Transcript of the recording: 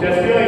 Just